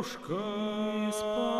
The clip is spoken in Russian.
Матушка, камушка